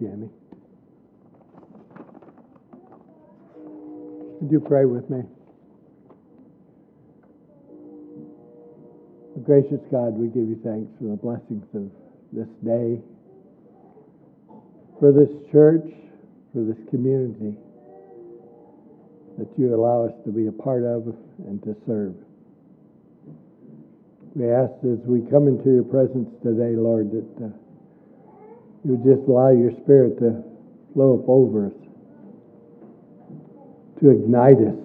Jamie. Would you pray with me? Gracious God, we give you thanks for the blessings of this day, for this church, for this community that you allow us to be a part of and to serve. We ask as we come into your presence today, Lord, that uh, you would just allow your spirit to flow up over us, to ignite us,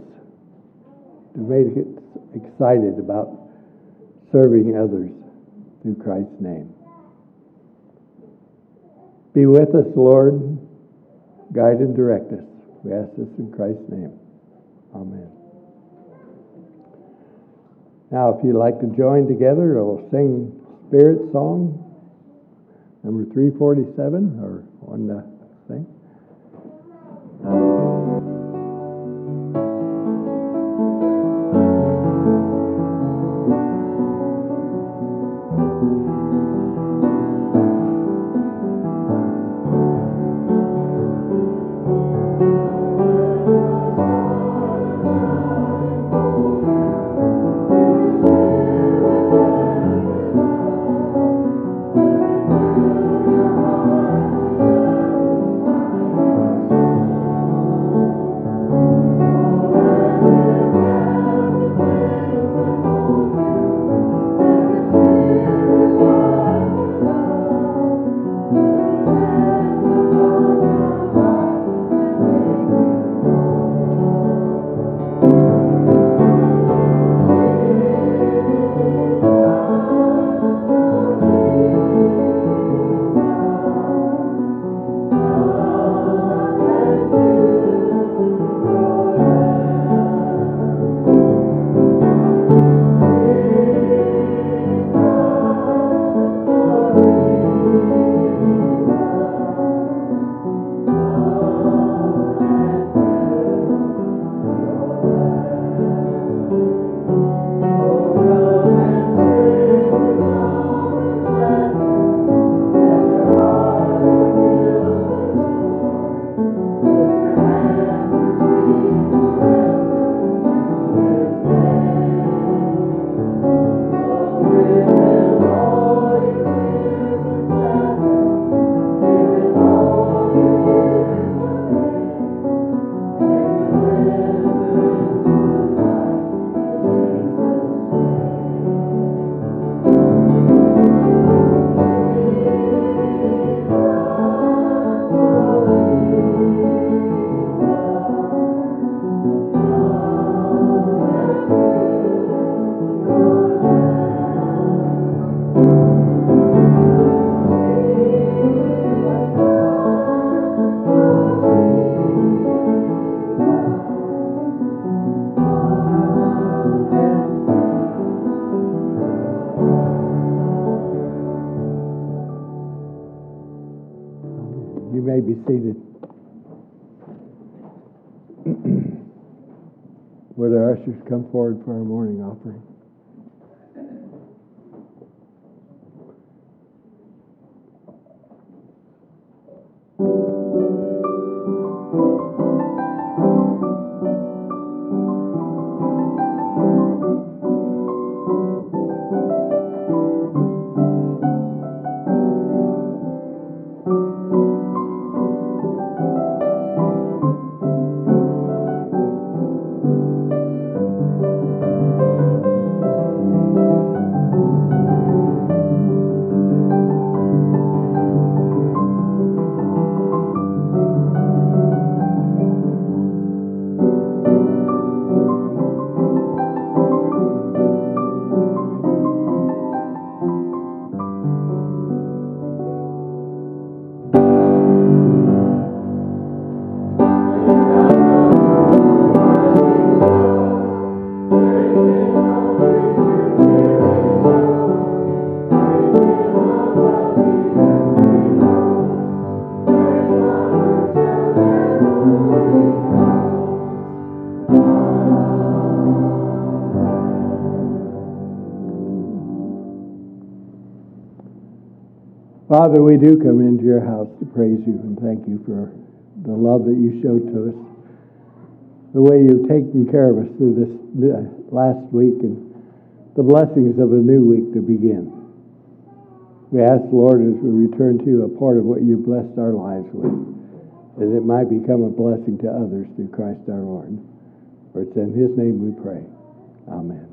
to make us excited about serving others through Christ's name. Be with us, Lord. Guide and direct us. We ask this in Christ's name. Amen. Now, if you'd like to join together, we'll sing Spirit Song, number 347, or on the forward for Father, we do come into your house to praise you and thank you for the love that you showed to us, the way you've taken care of us through this last week, and the blessings of a new week to begin. We ask, Lord, as we return to you, a part of what you blessed our lives with, that it might become a blessing to others through Christ our Lord. For it's in his name we pray. Amen.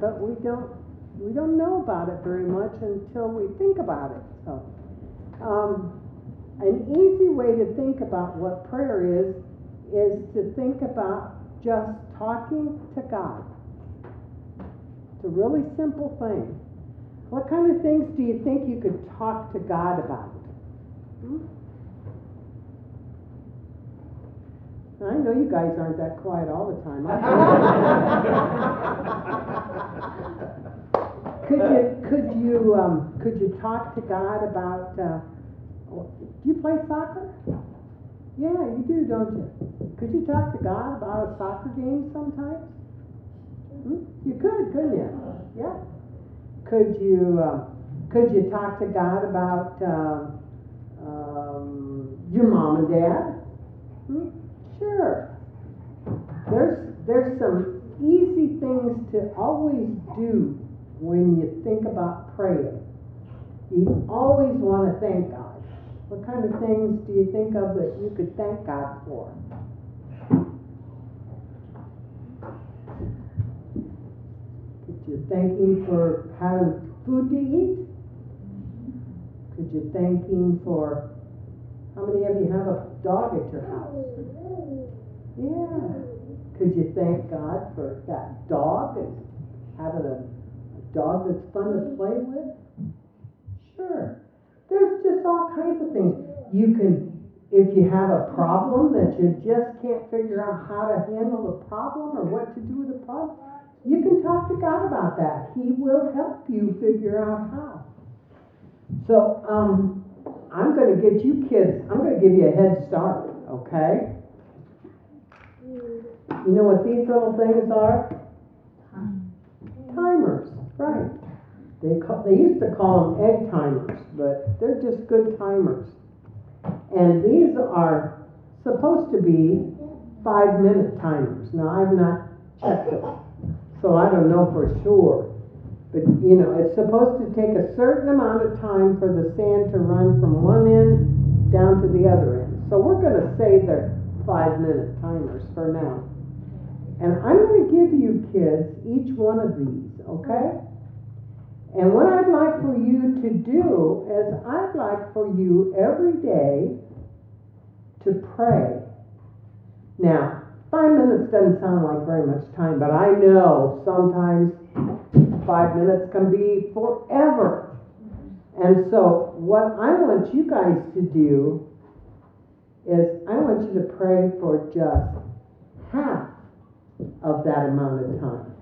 But we don't we don't know about it very much until we think about it. So, um, an easy way to think about what prayer is is to think about just talking to God. It's a really simple thing. What kind of things do you think you could talk to God about? Hmm? I know you guys aren't that quiet all the time. could you could you um, could you talk to God about? Uh, do you play soccer? Yeah, you do, don't you? Could you talk to God about a soccer game sometimes? Hmm? You could, couldn't you? Yeah. Could you uh, could you talk to God about um, um, your mom and dad? Hmm? Sure. There's there's some easy things to always do when you think about praying. You always want to thank God. What kind of things do you think of that you could thank God for? Could you thank Him for having food to eat? Could you thank Him for how many of you have a dog at your house? Yeah. Could you thank God for that dog and having a, a dog that's fun to play with? Sure. There's just all kinds of things. You can, if you have a problem that you just can't figure out how to handle the problem or what to do with the problem, you can talk to God about that. He will help you figure out how. So, um, I'm going to get you kids, I'm going to give you a head start, okay? You know what these little things are? timers, right. They call, they used to call them egg timers, but they're just good timers. And these are supposed to be five minute timers. Now, I've not checked them, so I don't know for sure. But, you know, it's supposed to take a certain amount of time for the sand to run from one end down to the other end. So we're gonna say they're five minute timers for now. And I'm gonna give you kids each one of these, okay? And what I'd like for you to do is I'd like for you every day to pray. Now, five minutes doesn't sound like very much time, but I know sometimes five minutes can be forever. And so, what I want you guys to do is I want you to pray for just half of that amount of time.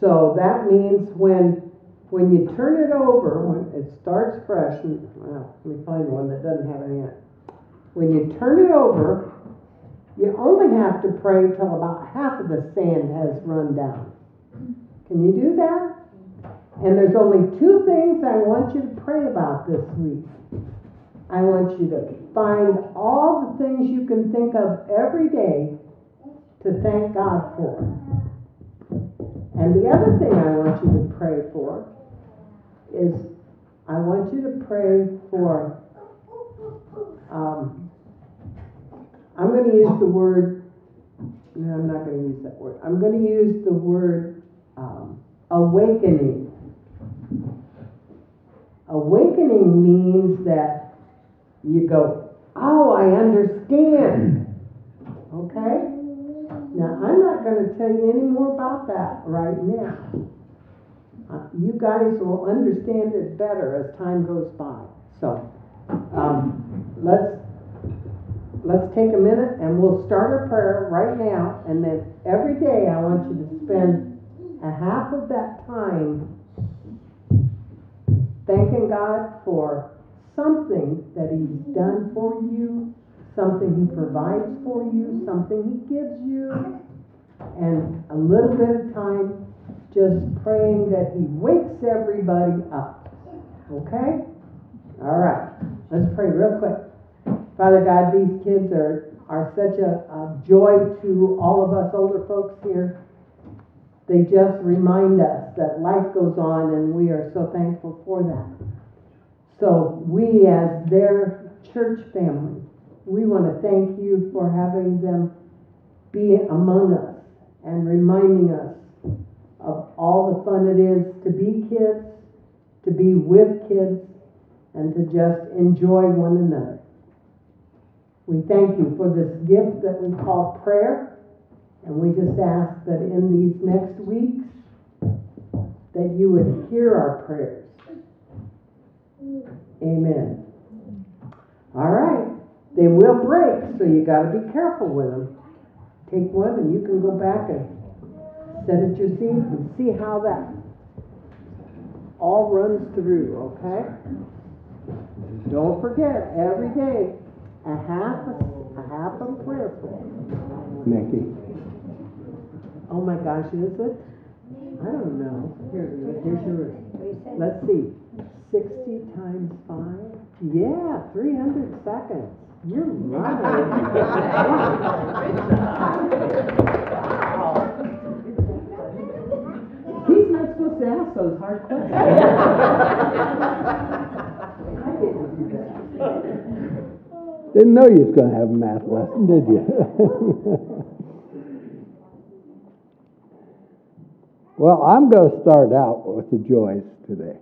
So that means when when you turn it over, when it starts fresh, and well, let me find one that doesn't have any. When you turn it over, you only have to pray till about half of the sand has run down. Can you do that? And there's only two things I want you to pray about this week. I want you to find all the things you can think of every day to thank God for. And the other thing I want you to pray for is I want you to pray for, um, I'm going to use the word, no, I'm not going to use that word. I'm going to use the word um, awakening. Awakening means that you go, oh, I understand. Okay? Now, I'm not going to tell you any more about that right now. Uh, you guys will understand it better as time goes by. So, um, let's let's take a minute and we'll start a prayer right now. And then every day, I want you to spend a half of that time thanking God for something that He's done for you, something He provides for you, something He gives you, and a little bit of time just praying that He wakes everybody up. Okay? All right. Let's pray real quick. Father God, these kids are, are such a, a joy to all of us older folks here. They just remind us that life goes on, and we are so thankful for that. So, we, as their church family, we want to thank you for having them be among us and reminding us of all the fun it is to be kids, to be with kids, and to just enjoy one another. We thank you for this gift that we call prayer, and we just ask that in these next weeks that you would hear our prayers. Amen. All right. They will break, so you got to be careful with them. Take one and you can go back and set at your seat and see how that all runs through, okay? Don't forget, every day, a half, a half a prayer for. Nikki. Oh my gosh, is it? I don't know. Here, here's yours. Let's see. 60 times 5? Yeah, 300 seconds. You're right. He's not supposed to ask those hard questions. I didn't do that. Didn't know you was going to have a math lesson, did you? well, I'm going to start out with the joys today.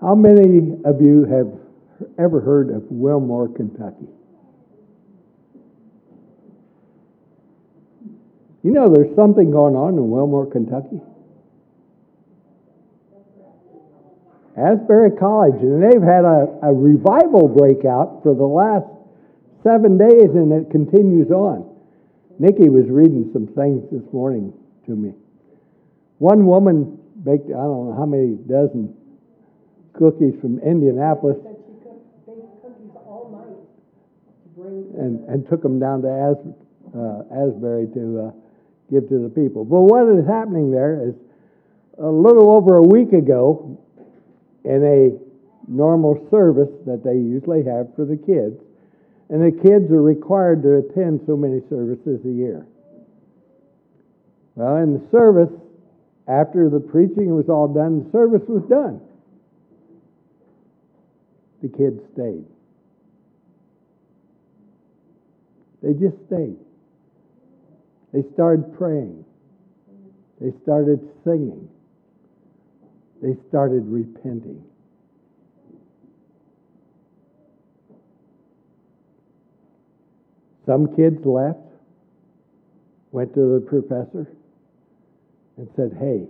How many of you have ever heard of Wilmore, Kentucky? You know, there's something going on in Wilmore, Kentucky. Asbury College, and they've had a, a revival breakout for the last seven days, and it continues on. Nikki was reading some things this morning to me. One woman baked, I don't know how many dozen cookies from Indianapolis. She cooked, baked cookies all night to bring. and, and took them down to As, uh, Asbury to uh, give to the people. But what is happening there is a little over a week ago, in a normal service that they usually have for the kids, and the kids are required to attend so many services a year. Well, in the service, after the preaching was all done, the service was done. The kids stayed. They just stayed. They started praying. They started singing. They started repenting. Some kids left, went to the professor, and said, Hey,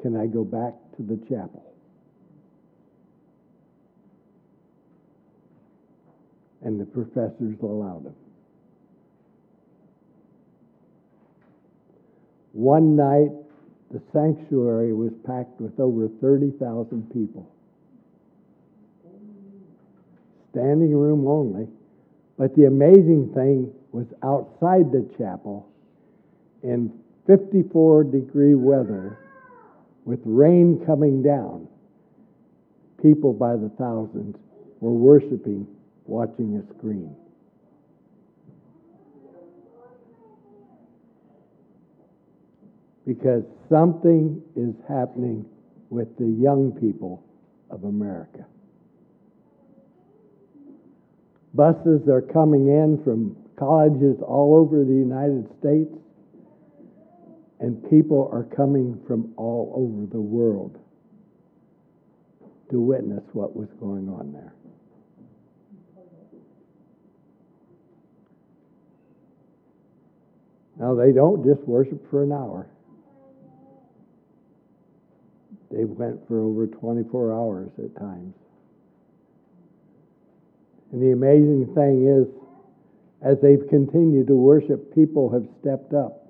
can I go back to the chapel? And the professors allowed them. One night, the sanctuary was packed with over 30,000 people. Standing room only. But the amazing thing was outside the chapel in 54 degree weather with rain coming down. People by the thousands were worshiping, watching a screen. Because something is happening with the young people of America. Buses are coming in from colleges all over the United States, and people are coming from all over the world to witness what was going on there. Now, they don't just worship for an hour. They went for over 24 hours at times. And the amazing thing is, as they've continued to worship, people have stepped up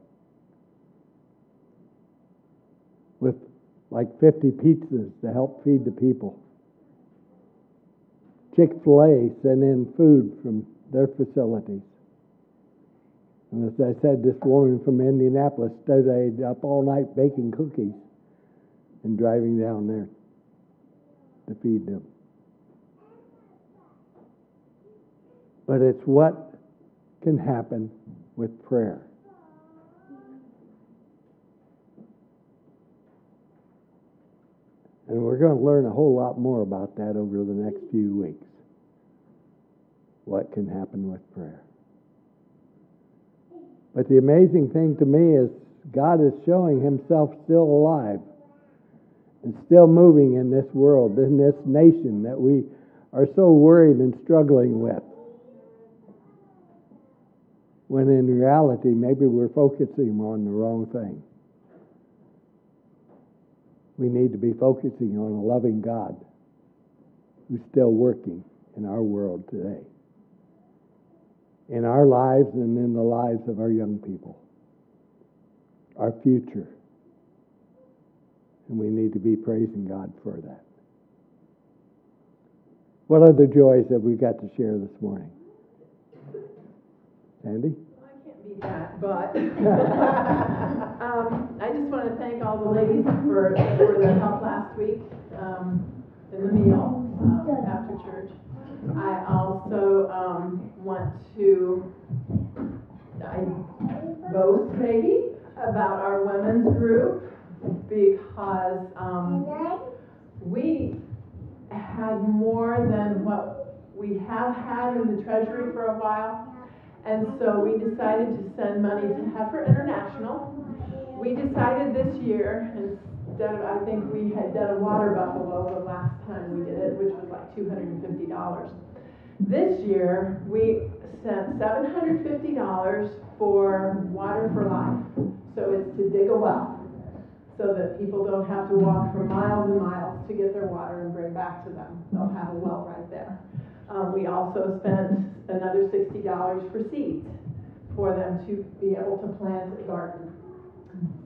with like 50 pizzas to help feed the people. Chick fil A sent in food from their facilities. And as I said, this woman from Indianapolis stayed up all night baking cookies and driving down there to feed them. But it's what can happen with prayer. And we're going to learn a whole lot more about that over the next few weeks. What can happen with prayer. But the amazing thing to me is God is showing himself still alive and still moving in this world, in this nation that we are so worried and struggling with. When in reality, maybe we're focusing on the wrong thing. We need to be focusing on a loving God who's still working in our world today, in our lives and in the lives of our young people, our future. And we need to be praising God for that. What other joys have we got to share this morning? Sandy? Well, I can't beat that, but um, I just want to thank all the ladies for, for their help last week um, in the meal um, after church. I also um, want to I boast maybe about our women's group because um, we had more than what we have had in the treasury for a while. And so we decided to send money to Heifer International. We decided this year, instead of, I think we had done a water buffalo the last time we did it, which was like $250. This year, we sent $750 for Water for Life. So it's to dig a well so that people don't have to walk for miles and miles to get their water and bring back to them. They'll have a well right there. Um, we also spent another $60 for seeds for them to be able to plant a garden.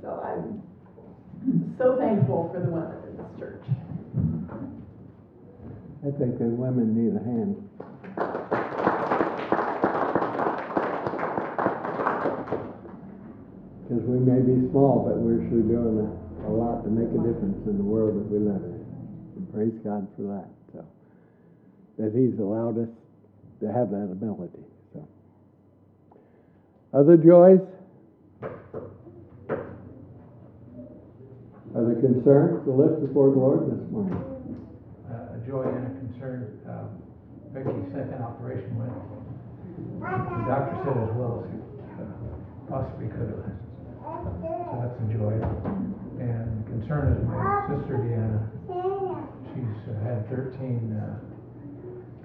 So I'm so thankful for the women in this church. I think the women need a hand. Because we may be small, but we're sure doing a, a lot to make a difference in the world that we live in. And praise God for that, so. That He's allowed us to have that ability, so. Other joys? Other concerns to lift before the Lord this morning? uh, a joy and a concern. Um, Vicky's second operation went, the doctor said as well as he possibly could have. So that's a joy. And the concern is my sister Deanna. She's uh, had thirteen uh,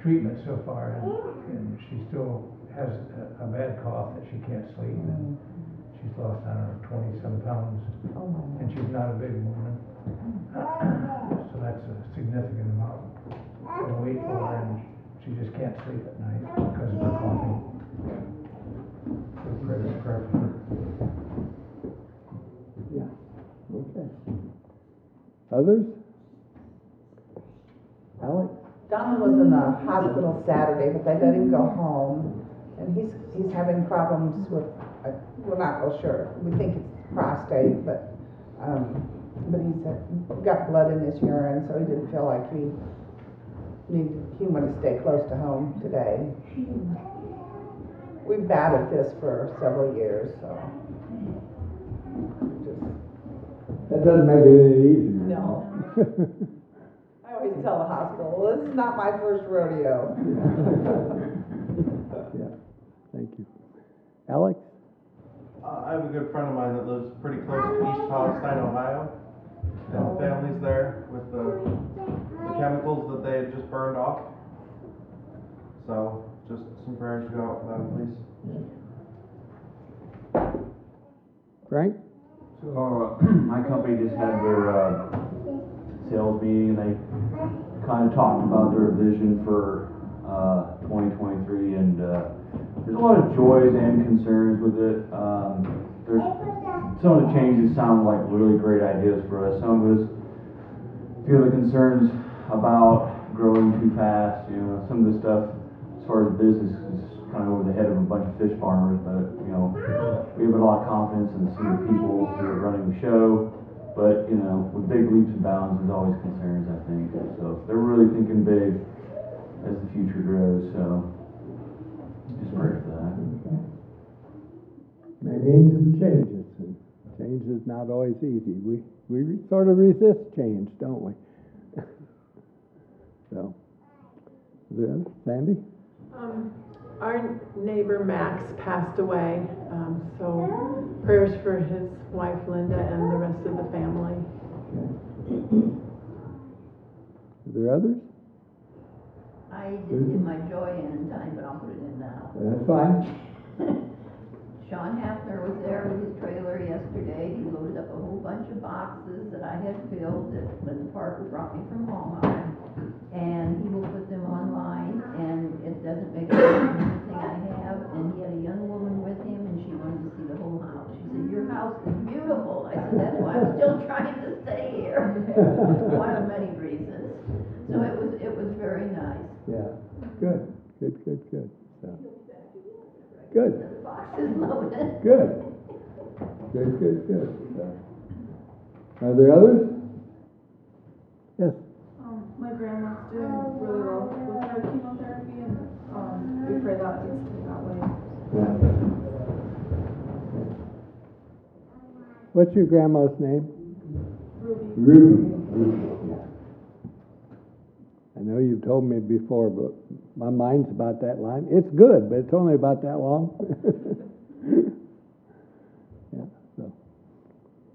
treatments so far and, and she still has a, a bad cough that she can't sleep. And she's lost, I don't know, twenty-some pounds. And she's not a big woman. So that's a significant amount of weight for her, and she just can't sleep at night because of her coughing. So pray prayer for her. Yeah, okay. Others? Alex? Donald was in the hospital Saturday, but they let him go home, and he's, he's having problems with, uh, we're not real sure. We think it's prostate, but, um, but he's uh, got blood in his urine, so he didn't feel like he needed, he wanted to stay close to home today. We've battled this for several years, so. just- That doesn't make it any easier. No. I always tell the hospital, well, this is not my first rodeo. Yeah, thank you. Alex? Uh, I have a good friend of mine that lives pretty close to East Palestine, Ohio. And the family's there with the, the chemicals that they had just burned off. So, just some prayers to go out for them, please. Frank? So, uh, my company just had their, uh, sales meeting, and they kind of talked about their vision for, uh, twenty twenty-three, and, uh, there's a lot of joys and concerns with it. Um, there's, some of the changes sound like really great ideas for us, some of us feel the concerns about growing too fast, you know, some of the stuff as far as business is kind of over the head of a bunch of fish farmers, but, you know, we have a lot of confidence in some of the people who are running the show, but, you know, with big leaps and bounds, there's always concerns, I think. So they're really thinking big as the future grows, so just pray for that. May mean some changes, and change is not always easy. We, we sort of resist change, don't we? So, is there Sandy? Um, our neighbor Max passed away, um, so prayers for his wife Linda and the rest of the family. Are there others? I didn't get my joy in in time, but I'll put it in now. That's fine. Sean Hafner was there with his trailer yesterday. He loaded up a whole bunch of boxes that I had filled that Linda Parker brought me from Walmart. And he will put them online and it doesn't make a difference in anything I have. And he had a young woman with him and she wanted to see the whole house. She said, your house is beautiful. I said, that's why I'm still trying to stay here. One of many reasons. So it was, it was very nice. Yeah, good, good, good, good. So, Good, The box is loaded. good. Good, good, good. So, Are there others? Yes, grandma's doing really well with her chemotherapy, and um, we pray that it stays that way. what's your grandma's name? Ruby. Ruby. Ruby, yeah. I know you've told me before, but my mind's about that line. It's good, but it's only about that long. Yeah, so.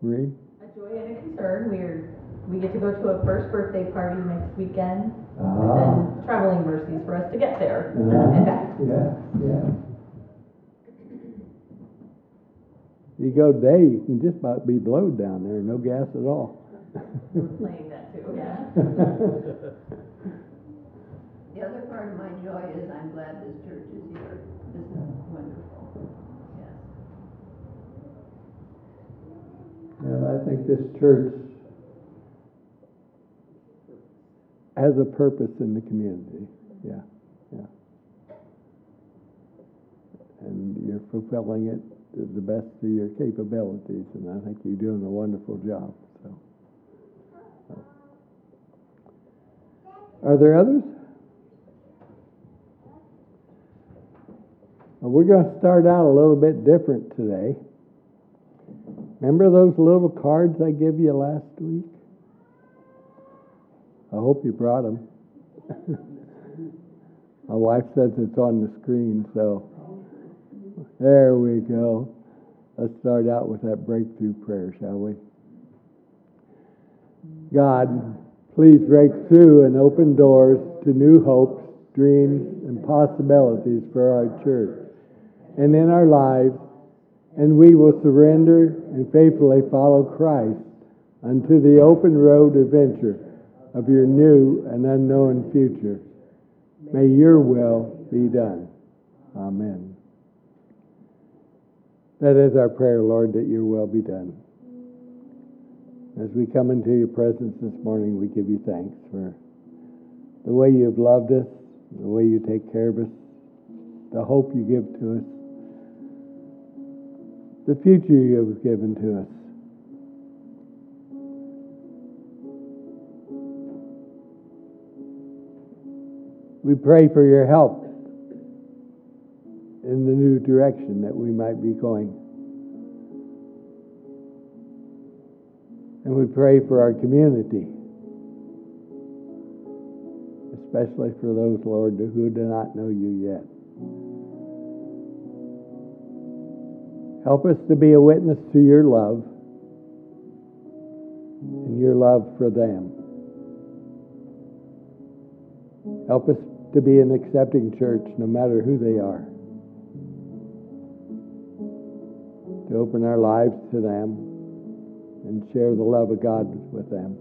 Marie? A joy and a concern. We're, we get to go to a first birthday party next weekend. Ah. And then traveling mercies for us to get there Uh-huh. and back. Yeah, yeah. You go today, you can just about be blowed down there, no gas at all. We're playing that too, yeah. The other part of my joy is I'm glad this church is here. This is wonderful. Yes. And I think this church has a purpose in the community, yeah, yeah. And you're fulfilling it to the best of your capabilities, and I think you're doing a wonderful job. So, are there others? Well, we're going to start out a little bit different today. Remember those little cards I gave you last week? I hope you brought them. My wife says it's on the screen, so there we go. Let's start out with that breakthrough prayer, shall we? God, please break through and open doors to new hopes, dreams, and possibilities for our church and in our lives, and we will surrender and faithfully follow Christ unto the open road adventure of your new and unknown future. May your will be done. Amen. That is our prayer, Lord, that your will be done. As we come into your presence this morning, we give you thanks for the way you've loved us, the way you take care of us, the hope you give to us, the future you have given to us. We pray for your help in the new direction that we might be going. And we pray for our community, especially for those, Lord, who do not know you yet. Help us to be a witness to your love and your love for them. Help us to be an accepting church no matter who they are. To open our lives to them and share the love of God with them.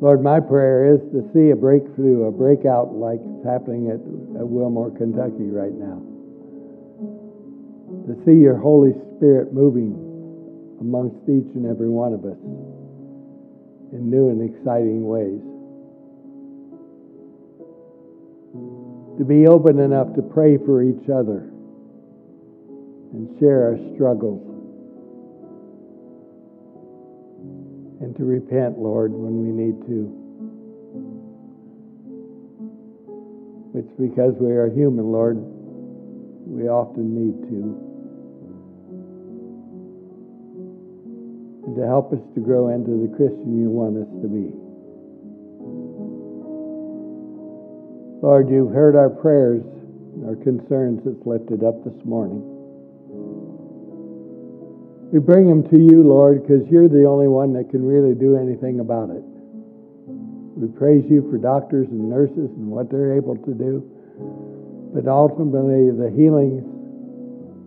Lord, my prayer is to see a breakthrough, a breakout like it's happening at, at Wilmore, Kentucky right now to see your Holy Spirit moving amongst each and every one of us in new and exciting ways. To be open enough to pray for each other and share our struggles. And to repent, Lord, when we need to. It's because we are human, Lord. We often need to. and to help us to grow into the Christian you want us to be. Lord, you've heard our prayers, our concerns that's lifted up this morning. We bring them to you, Lord, because you're the only one that can really do anything about it. We praise you for doctors and nurses and what they're able to do, but ultimately the healing,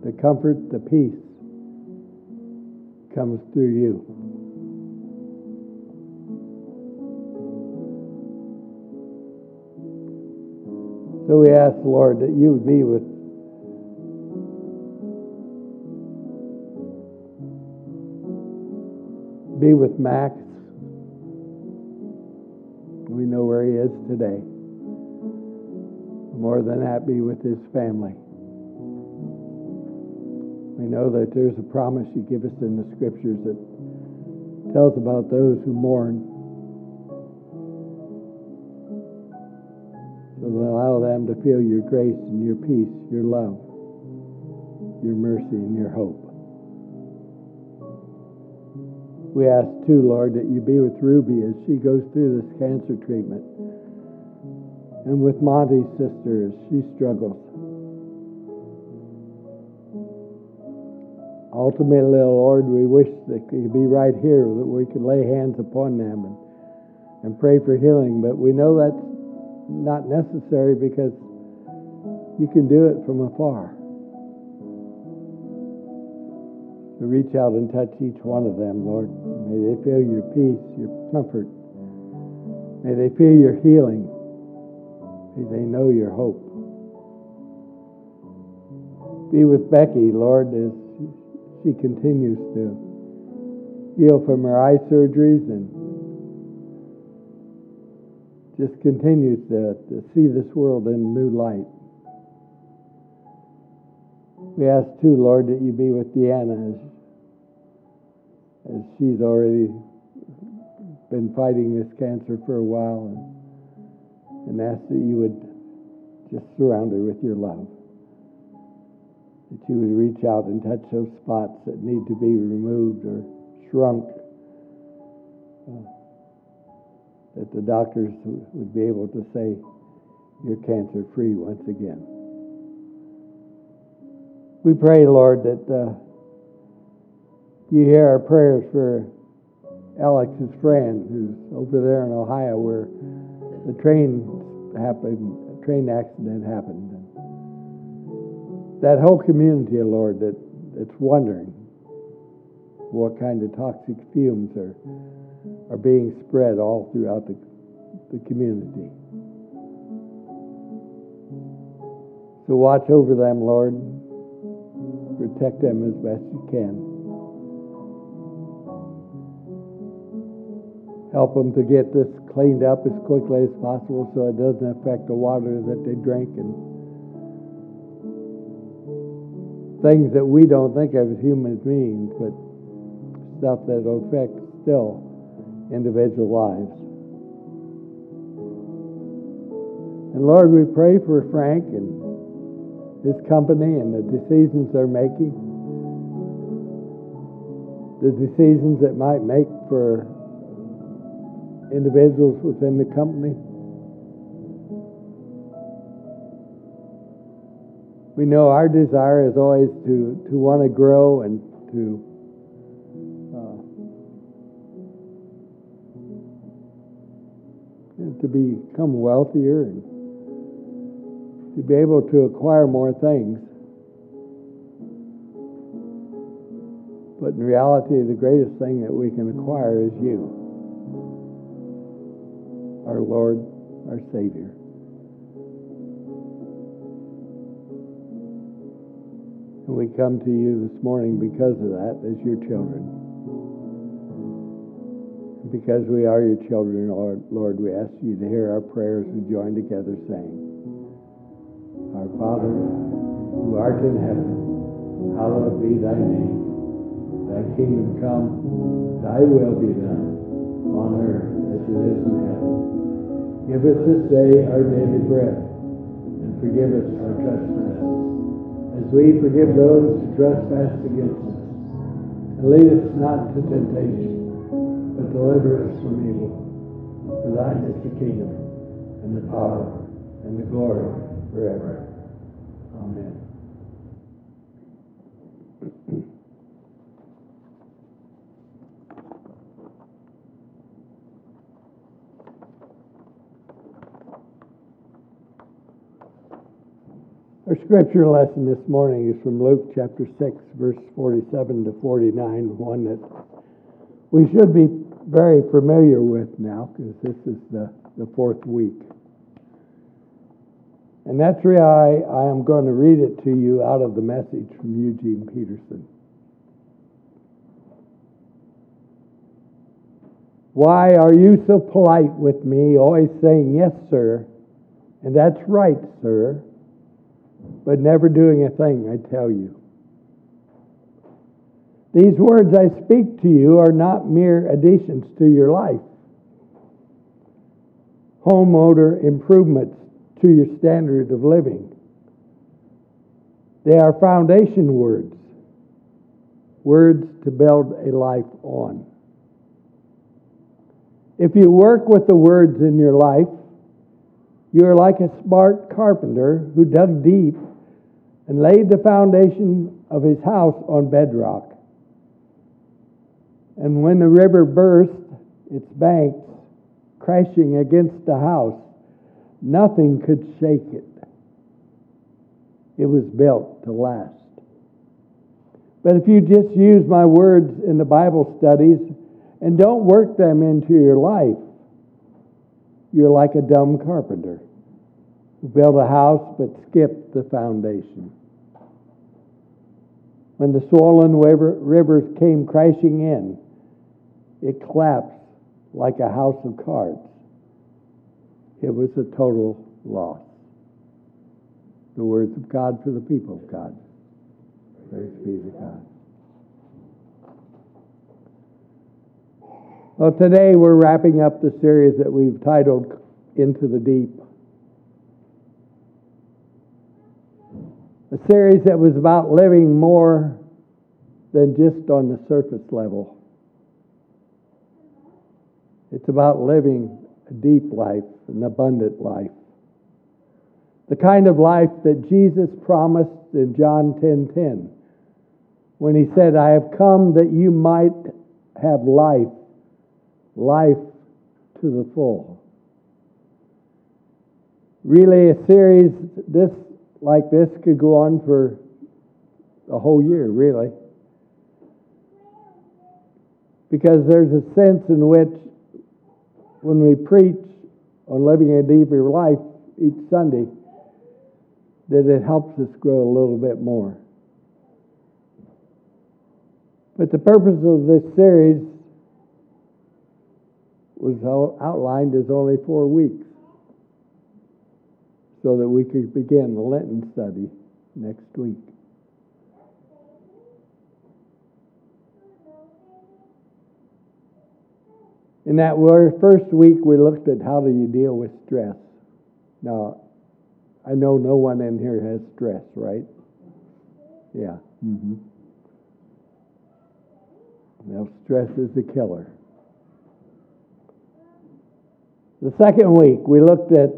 the comfort, the peace comes through you. So we ask, Lord, that you would be with be with Max. We know where he is today. More than that, be with his family. We know that there's a promise you give us in the scriptures that tells about those who mourn. Allow them to feel your grace and your peace, your love, your mercy, and your hope. We ask too, Lord, that you be with Ruby as she goes through this cancer treatment. And with Monty's sister as she struggles. Ultimately, Lord, we wish that could be right here, that we could lay hands upon them and, and pray for healing. But we know that's not necessary because you can do it from afar. To reach out and touch each one of them, Lord. May they feel your peace, your comfort. May they feel your healing. May they know your hope. Be with Becky, Lord, as she continues to heal from her eye surgeries and just continues to, to see this world in new light. We ask too, Lord, that you be with Deanna as, as she's already been fighting this cancer for a while and, and ask that you would just surround her with your love. That you would reach out and touch those spots that need to be removed or shrunk. Uh, that the doctors would be able to say, you're cancer free once again. We pray, Lord, that uh, you hear our prayers for Alex's friend who's over there in Ohio where the train happened, train accident happened. That whole community, Lord, that that's wondering what kind of toxic fumes are are being spread all throughout the, the community. So watch over them, Lord. Protect them as best you can. Help them to get this cleaned up as quickly as possible so it doesn't affect the water that they drink and things that we don't think of as human beings, but stuff that affects still individual lives. And Lord, we pray for Frank and his company and the decisions they're making, the decisions that might make for individuals within the company. We know our desire is always to, to want to grow and to to become wealthier and to be able to acquire more things. But in reality, the greatest thing that we can acquire is you, our Lord, our Savior. And we come to you this morning because of that as your children. Because we are your children, Lord, Lord, we ask you to hear our prayers and join together saying, Our Father, who art in heaven, hallowed be thy name. Thy kingdom come, thy will be done, on earth as it is in heaven. Give us this day our daily bread, and forgive us our trespasses, as we forgive those who trespass against us. And lead us not into temptation deliver us from evil. For thine is the kingdom, and the power, and the glory forever. Amen. Our scripture lesson this morning is from Luke chapter 6, verse 47 to 49, one that we should be very familiar with now because this is the, the fourth week. And that's why I, I am going to read it to you out of the message from Eugene Peterson. Why are you so polite with me, always saying, Yes, sir, and that's right, sir, but never doing a thing I tell you? These words I speak to you are not mere additions to your life, home odor improvements to your standard of living. They are foundation words, words to build a life on. If you work with the words in your life, you are like a smart carpenter who dug deep and laid the foundation of his house on bedrock. And when the river burst its banks, crashing against the house, nothing could shake it. It was built to last. But if you just use my words in the Bible studies and don't work them into your life, you're like a dumb carpenter who built a house but skipped the foundation. When the swollen river, rivers came crashing in, it collapsed like a house of cards. It was a total loss. The words of God for the people of God. Praise be to God. Well, today we're wrapping up the series that we've titled Into the Deep. A series that was about living more than just on the surface level. It's about living a deep life, an abundant life. The kind of life that Jesus promised in John 10:10 10, 10, when he said, "I have come that you might have life, life to the full." Really a series this like this could go on for a whole year, really. Because there's a sense in which when we preach on living a deeper life each Sunday, that it helps us grow a little bit more. But the purpose of this series was outlined as only four weeks so that we could begin the Lenten study next week. In that first week, we looked at how do you deal with stress. Now, I know no one in here has stress, right? Yeah. Mm-hmm. Well, stress is the killer. The second week, we looked at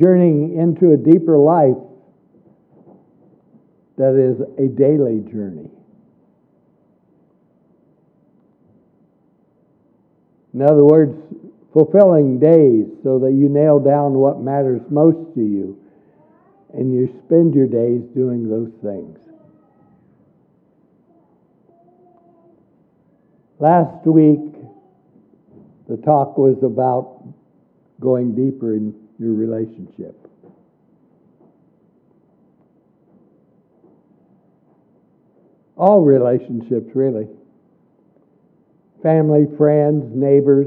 journeying into a deeper life that is a daily journey. In other words, fulfilling days so that you nail down what matters most to you and you spend your days doing those things. Last week, the talk was about going deeper in your relationship. All relationships, really. Family, friends, neighbors,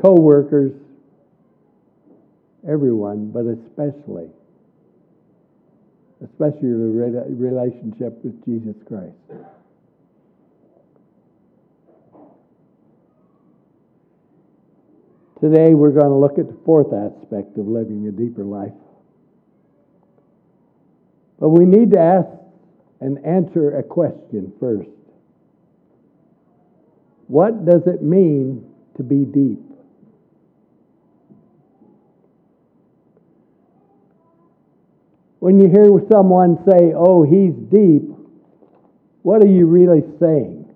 co workers, everyone, but especially especially the relationship with Jesus Christ. Today we're going to look at the fourth aspect of living a deeper life. But we need to ask and answer a question first. What does it mean to be deep? When you hear someone say, oh, he's deep, what are you really saying?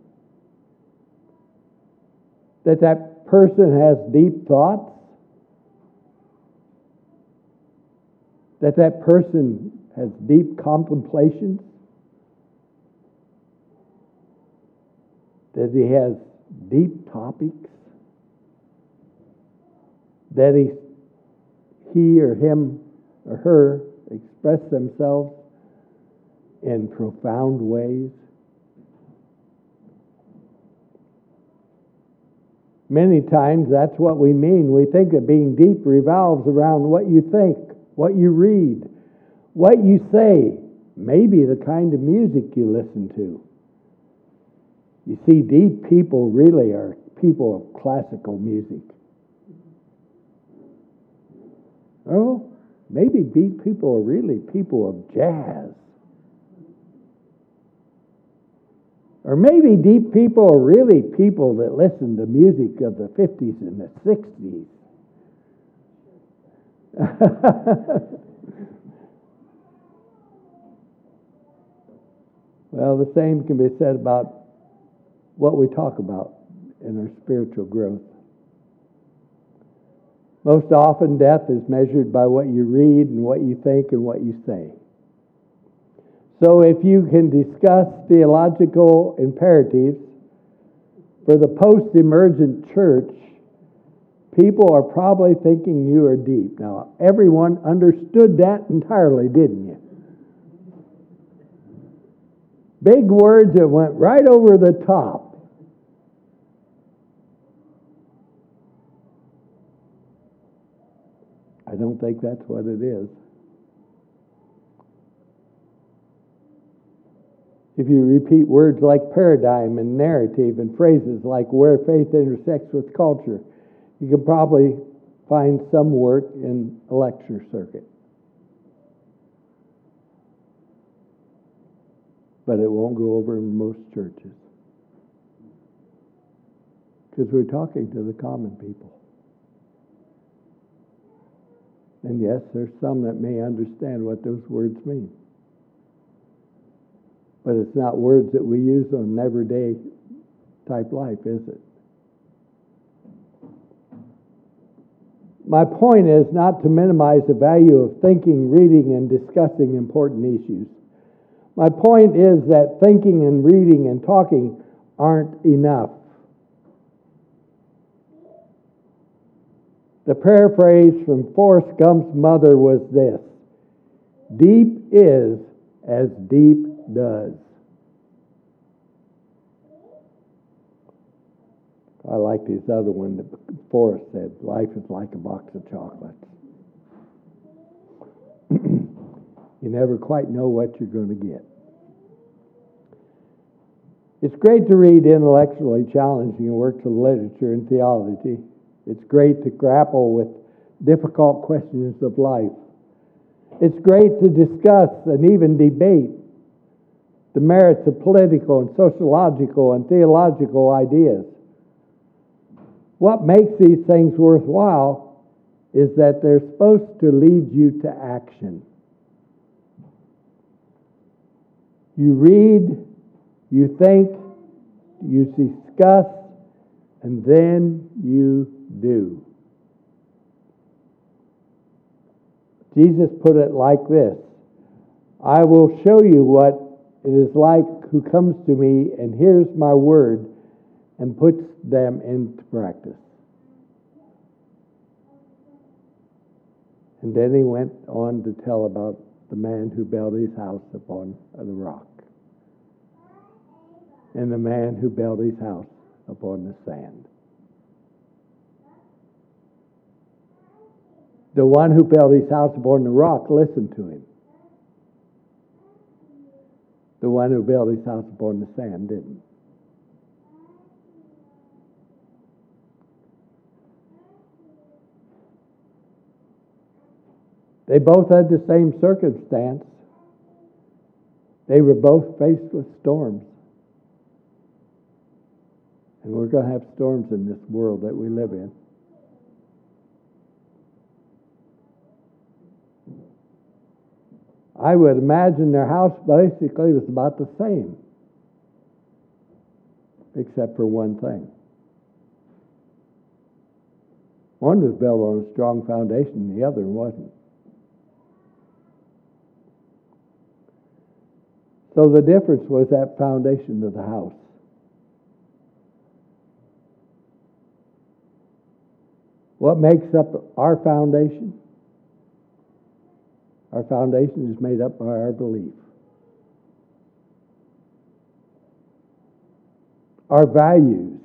That that person has deep thoughts? That that person has deep contemplations? That he has deep topics? That he, he or him or her express themselves in profound ways. Many times that's what we mean. We think that being deep revolves around what you think, what you read, what you say, maybe the kind of music you listen to. You see, deep people really are people of classical music. Oh, Maybe deep people are really people of jazz. Or maybe deep people are really people that listen to music of the 50s and the 60s. well, the same can be said about what we talk about in our spiritual growth. Most often, death is measured by what you read and what you think and what you say. So, if you can discuss theological imperatives for the post emergent church, people are probably thinking you are deep. Now, everyone understood that entirely, didn't you? Big words that went right over the top. I don't think that's what it is. If you repeat words like paradigm and narrative and phrases like where faith intersects with culture, you can probably find some work in a lecture circuit. But it won't go over in most churches. Because we're talking to the common people. And yes, there's some that may understand what those words mean. But it's not words that we use on an everyday type life, is it? My point is not to minimize the value of thinking, reading, and discussing important issues. My point is that thinking and reading and talking aren't enough. The paraphrase from Forrest Gump's mother was this Deep is as deep does. I like this other one that Forrest said life is like a box of chocolates. you never quite know what you're going to get. It's great to read intellectually challenging works of literature and theology. It's great to grapple with difficult questions of life. It's great to discuss and even debate the merits of political and sociological and theological ideas. What makes these things worthwhile is that they're supposed to lead you to action. You read, you think, you discuss, and then you do. Jesus put it like this I will show you what it is like who comes to me and hears my word and puts them into practice. And then he went on to tell about the man who built his house upon the rock, and the man who built his house upon the sand. The one who built his house upon the rock listened to him. The one who built his house upon the sand didn't. They both had the same circumstance. They were both faced with storms. And we're going to have storms in this world that we live in. I would imagine their house basically was about the same, except for one thing. One was built on a strong foundation, the other wasn't. So the difference was that foundation of the house. What makes up our foundation? Our foundation is made up by our belief. Our values,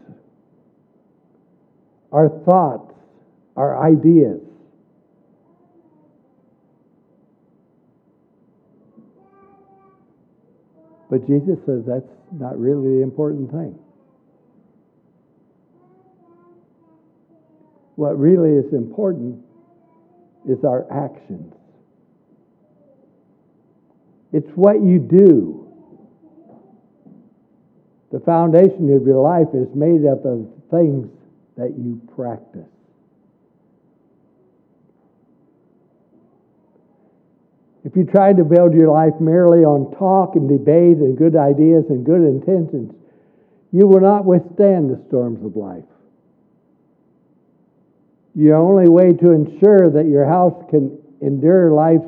our thoughts, our ideas. But Jesus says that's not really the important thing. What really is important is our actions. It's what you do. The foundation of your life is made up of things that you practice. If you try to build your life merely on talk and debate and good ideas and good intentions, you will not withstand the storms of life. Your only way to ensure that your house can endure life's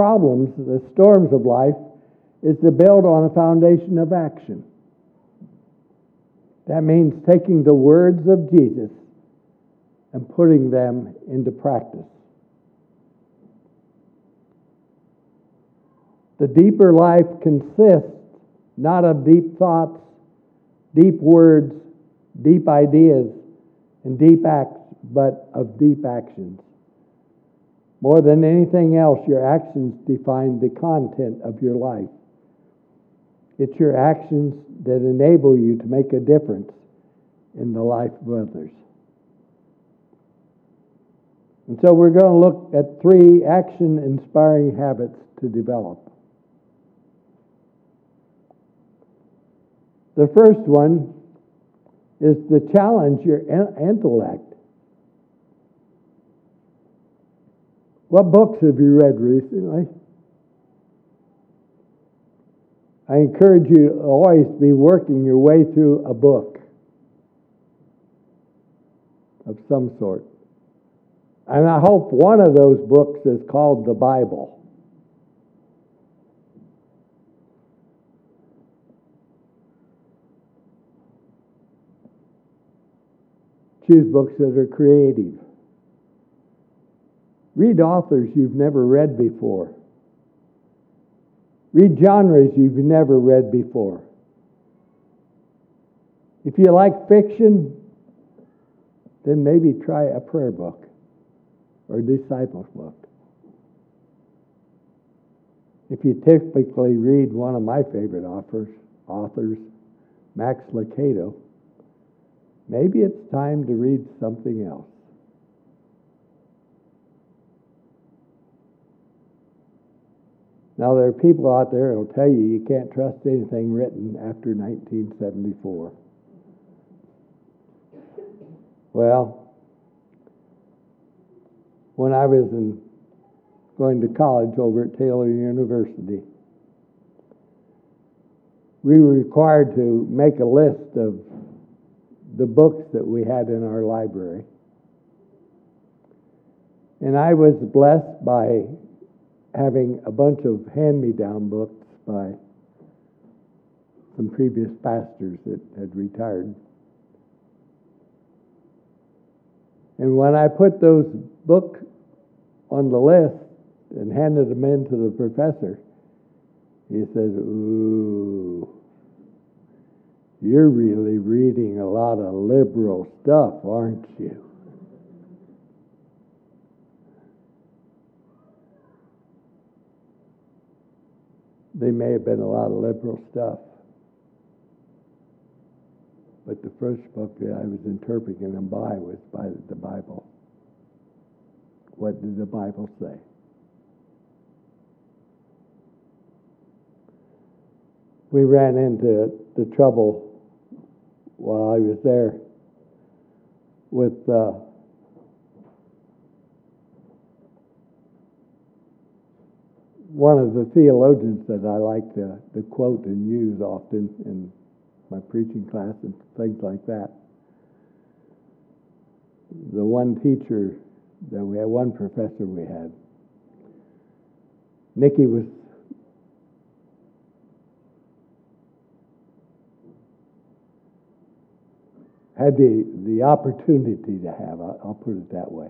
problems, the storms of life, is to build on a foundation of action. That means taking the words of Jesus and putting them into practice. The deeper life consists not of deep thoughts, deep words, deep ideas, and deep acts, but of deep actions. More than anything else, your actions define the content of your life. It's your actions that enable you to make a difference in the life of others. And so we're going to look at three action inspiring habits to develop. The first one is to challenge your intellect. What books have you read recently? I encourage you to always be working your way through a book of some sort. And I hope one of those books is called the Bible. Choose books that are creative. Read authors you've never read before. Read genres you've never read before. If you like fiction, then maybe try a prayer book or a disciples book. If you typically read one of my favorite authors, authors Max Lucado, maybe it's time to read something else. Now, there are people out there who will tell you you can't trust anything written after 1974. Well, when I was in, going to college over at Taylor University, we were required to make a list of the books that we had in our library. And I was blessed by having a bunch of hand me down books by some previous pastors that had retired. And when I put those books on the list and handed them in to the professor, he says, Ooh, you're really reading a lot of liberal stuff, aren't you? They may have been a lot of liberal stuff. But the first book that I was interpreting them by was by the Bible. What did the Bible say? We ran into the trouble while I was there with uh, one of the theologians that I like to, to quote and use often in my preaching class and things like that. The one teacher that we had, one professor we had, Nikki was had the, the opportunity to have, I'll, I'll put it that way.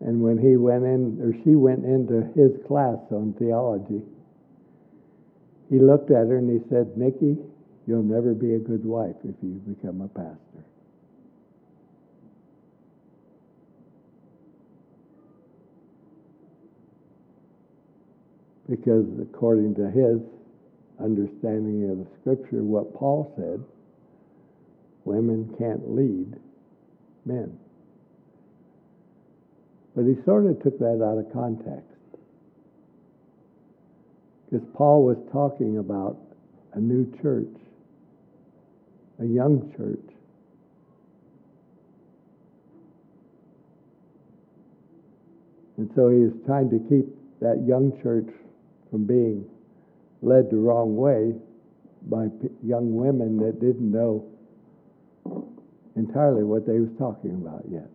And when he went in, or she went into his class on theology, he looked at her and he said, Nikki, you'll never be a good wife if you become a pastor. Because according to his understanding of the scripture, what Paul said, women can't lead men. But he sort of took that out of context. Because Paul was talking about a new church, a young church. And so he was trying to keep that young church from being led the wrong way by young women that didn't know entirely what they was talking about yet.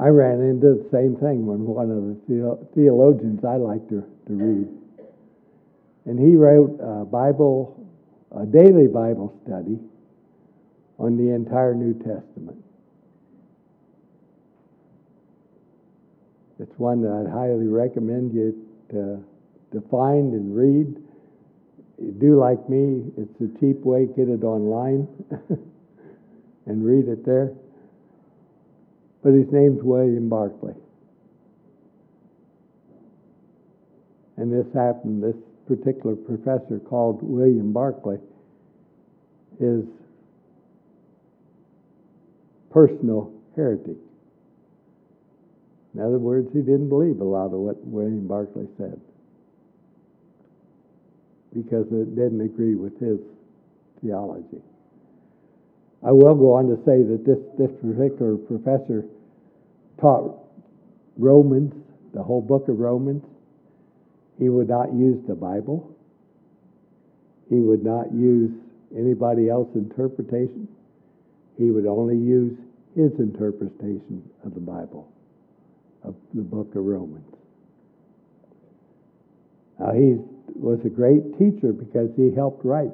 I ran into the same thing when one of the theologians I like to, to read. And he wrote a Bible, a daily Bible study on the entire New Testament. It's one that I'd highly recommend you to, to find and read. You do like me, it's a cheap way, get it online and read it there but his name's William Barclay. and this happened, this particular professor called William Barclay, is personal heretic. In other words, he didn't believe a lot of what William Barclay said because it didn't agree with his theology. I will go on to say that this, this particular professor taught Romans, the whole book of Romans. He would not use the Bible. He would not use anybody else's interpretation. He would only use his interpretation of the Bible, of the book of Romans. Now, he was a great teacher because he helped write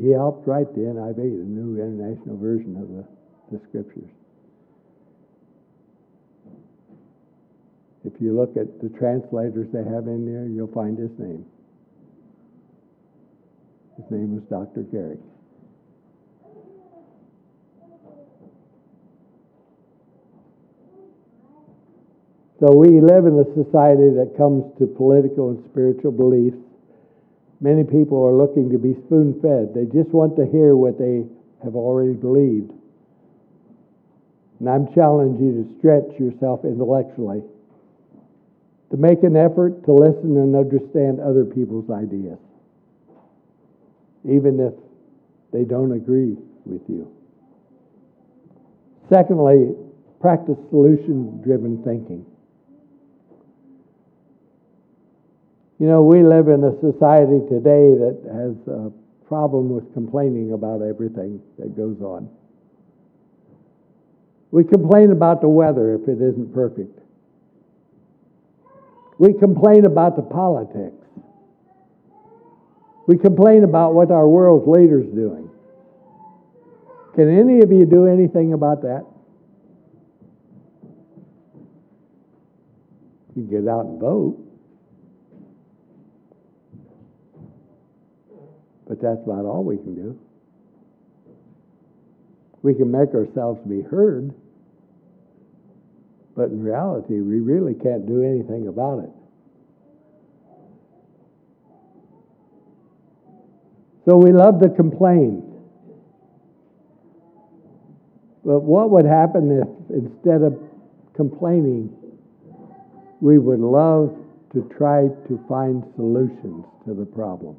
he helped write the NIV, the New International Version of the, the Scriptures. If you look at the translators they have in there, you'll find his name. His name was Dr. Gary. So we live in a society that comes to political and spiritual beliefs Many people are looking to be spoon fed. They just want to hear what they have already believed. And I'm challenging you to stretch yourself intellectually, to make an effort to listen and understand other people's ideas, even if they don't agree with you. Secondly, practice solution driven thinking. You know, we live in a society today that has a problem with complaining about everything that goes on. We complain about the weather if it isn't perfect. We complain about the politics. We complain about what our world's leaders doing. Can any of you do anything about that? You get out and vote. But that's about all we can do. We can make ourselves be heard, but in reality, we really can't do anything about it. So we love to complain. But what would happen if instead of complaining, we would love to try to find solutions to the problem?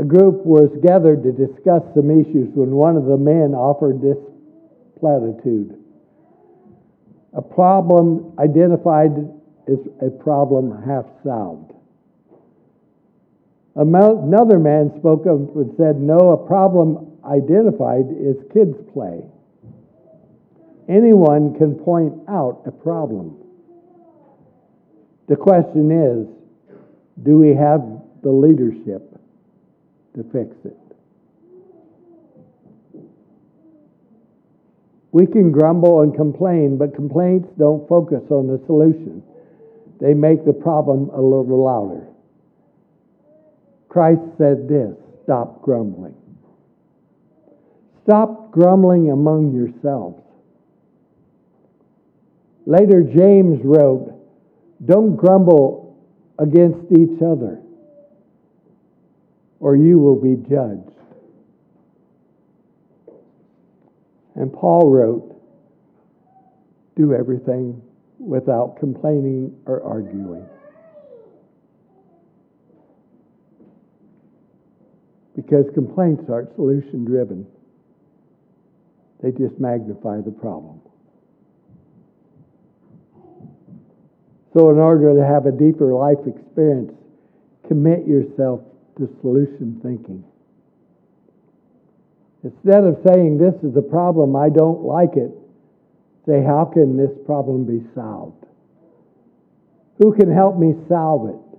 A group was gathered to discuss some issues when one of the men offered this platitude. A problem identified is a problem half solved. Another man spoke up and said, No, a problem identified is kids' play. Anyone can point out a problem. The question is do we have the leadership to fix it. We can grumble and complain, but complaints don't focus on the solution. They make the problem a little louder. Christ said this stop grumbling. Stop grumbling among yourselves. Later, James wrote, Don't grumble against each other or you will be judged. And Paul wrote, Do everything without complaining or arguing. Because complaints aren't solution driven, they just magnify the problem. So, in order to have a deeper life experience, commit yourself to solution thinking. Instead of saying, This is a problem, I don't like it, say, How can this problem be solved? Who can help me solve it?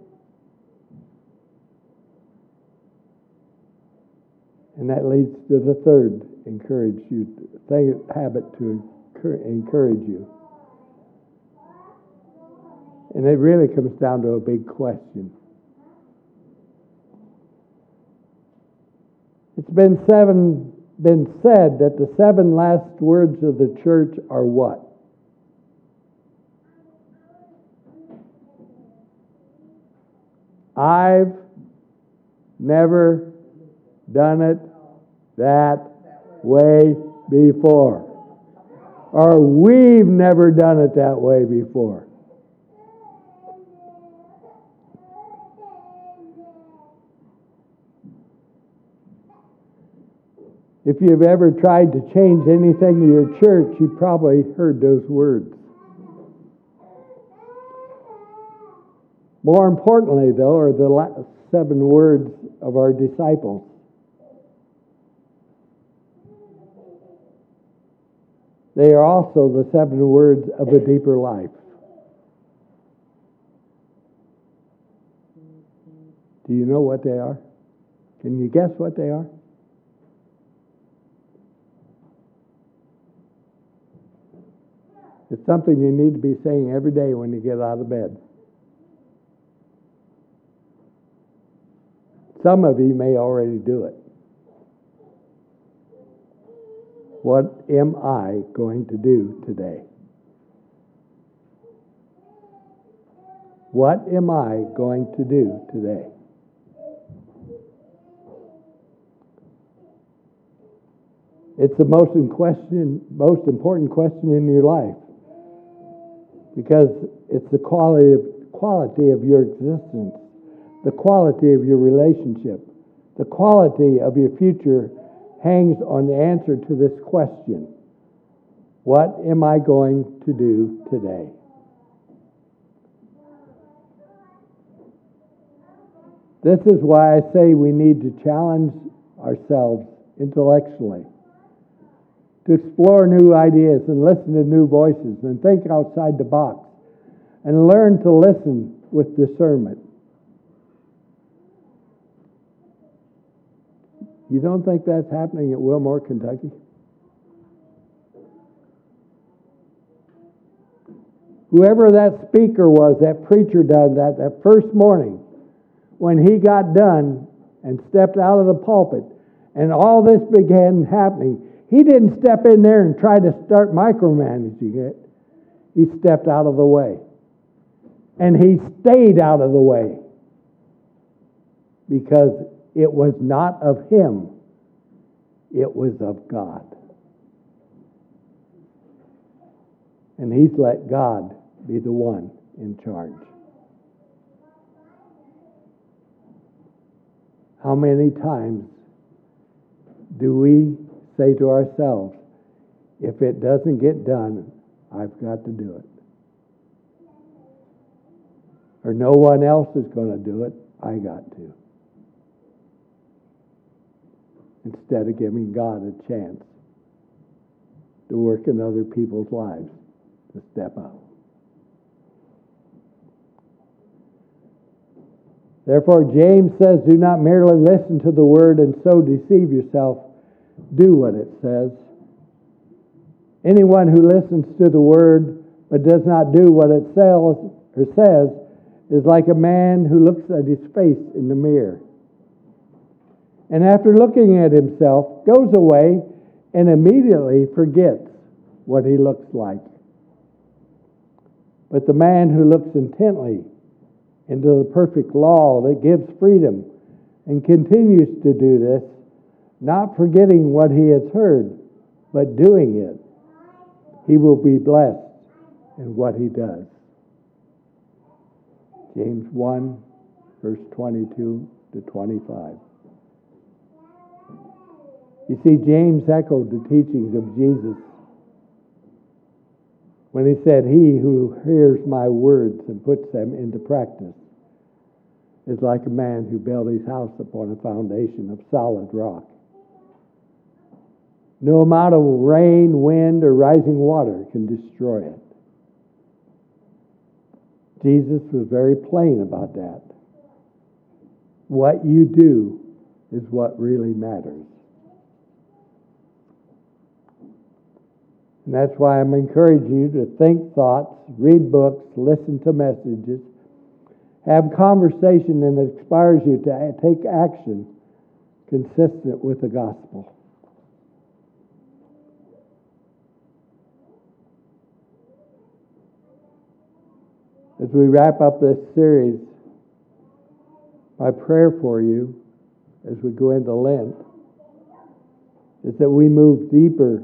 And that leads to the third encourage you thing, habit to encourage you. And it really comes down to a big question It's been seven been said that the seven last words of the church are what? I've never done it that way before. Or we've never done it that way before. If you've ever tried to change anything in your church, you've probably heard those words. More importantly, though, are the last seven words of our disciples. They are also the seven words of a deeper life. Do you know what they are? Can you guess what they are? It's something you need to be saying every day when you get out of bed. Some of you may already do it. What am I going to do today? What am I going to do today? It's the most, question, most important question in your life because it's the quality of, quality of your existence, the quality of your relationship, the quality of your future hangs on the answer to this question What am I going to do today? This is why I say we need to challenge ourselves intellectually, to explore new ideas and listen to new voices and think outside the box and learn to listen with discernment. You don't think that's happening at Wilmore, Kentucky? Whoever that speaker was, that preacher done that that first morning, when he got done and stepped out of the pulpit, and all this began happening, he didn't step in there and try to start micromanaging it. He stepped out of the way. And he stayed out of the way because it was not of him, it was of God. And he's let God be the one in charge. How many times do we say to ourselves, if it doesn't get done, I've got to do it? Or no one else is going to do it, I got to instead of giving God a chance to work in other people's lives to step up. Therefore, James says, Do not merely listen to the word and so deceive yourself. Do what it says. Anyone who listens to the word but does not do what it says or says is like a man who looks at his face in the mirror and after looking at himself, goes away and immediately forgets what he looks like. But the man who looks intently into the perfect law that gives freedom and continues to do this, not forgetting what he has heard, but doing it, he will be blessed in what he does. James 1, verse 22 to 25. You see, James echoed the teachings of Jesus when he said, He who hears my words and puts them into practice is like a man who built his house upon a foundation of solid rock. No amount of rain, wind, or rising water can destroy it. Jesus was very plain about that. What you do is what really matters. And that's why I'm encouraging you to think thoughts, read books, listen to messages, have conversation that inspires you to take action consistent with the gospel. As we wrap up this series, my prayer for you as we go into Lent is that we move deeper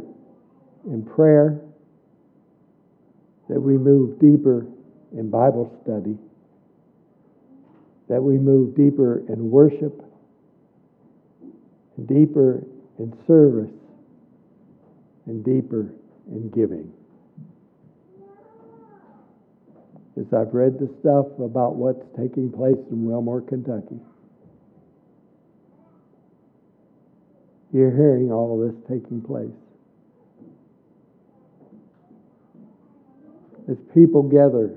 in prayer, that we move deeper in Bible study, that we move deeper in worship, deeper in service, and deeper in giving. As I've read the stuff about what's taking place in Wilmore, Kentucky, you're hearing all of this taking place. As people gather,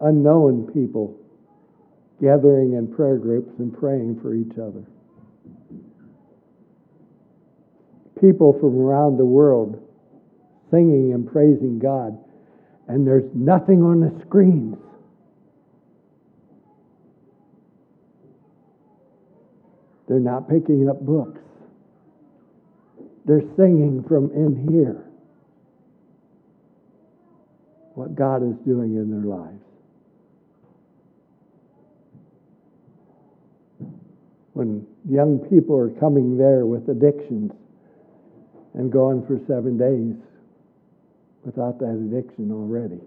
unknown people gathering in prayer groups and praying for each other. People from around the world singing and praising God, and there's nothing on the screens. They're not picking up books. They're singing from in here what God is doing in their lives. When young people are coming there with addictions and going for seven days without that addiction already,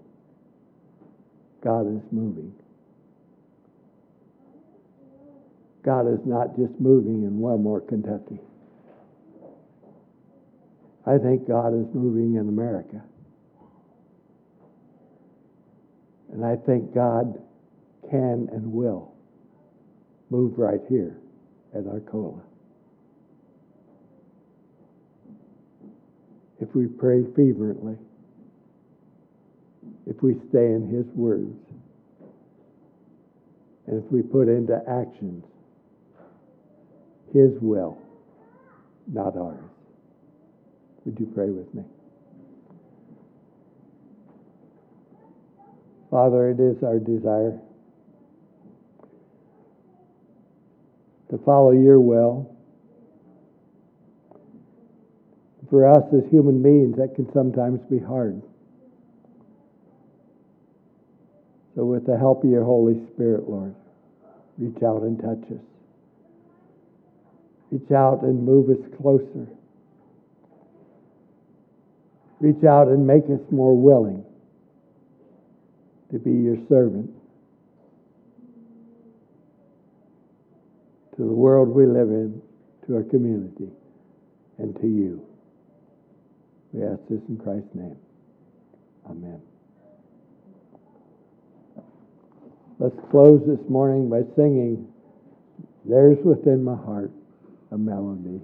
God is moving. God is not just moving in Wilmore, Kentucky. I think God is moving in America. And I think God can and will move right here at Arcola. If we pray fervently, if we stay in His words, and if we put into actions His will, not ours. Would you pray with me? Father, it is our desire to follow your will. For us as human beings, that can sometimes be hard. So, with the help of your Holy Spirit, Lord, reach out and touch us. Reach out and move us closer. Reach out and make us more willing to be your servant to the world we live in, to our community, and to you. We ask this in Christ's name. Amen. Let's close this morning by singing There's Within My Heart a Melody.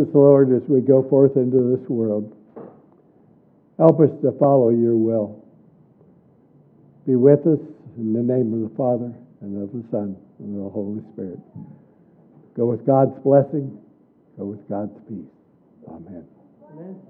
Gracious Lord, as we go forth into this world, help us to follow your will. Be with us in the name of the Father, and of the Son, and of the Holy Spirit. Go with God's blessing, go with God's peace. Amen. Amen.